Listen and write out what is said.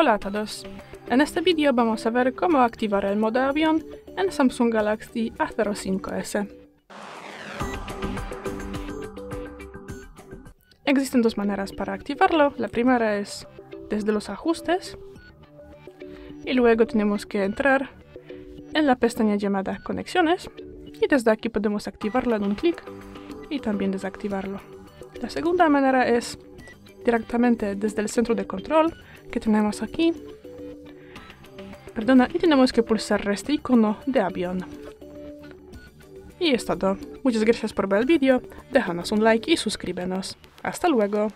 Hola a todos. En este vídeo vamos a ver cómo activar el modo avión en Samsung Galaxy A05s. Existen dos maneras para activarlo. La primera es desde los ajustes y luego tenemos que entrar en la pestaña llamada conexiones y desde aquí podemos activarlo en un clic y también desactivarlo. La segunda manera es directamente desde el centro de control que tenemos aquí. Perdona, y tenemos que pulsar este icono de avión. Y es todo. Muchas gracias por ver el vídeo, déjanos un like y suscríbenos. Hasta luego.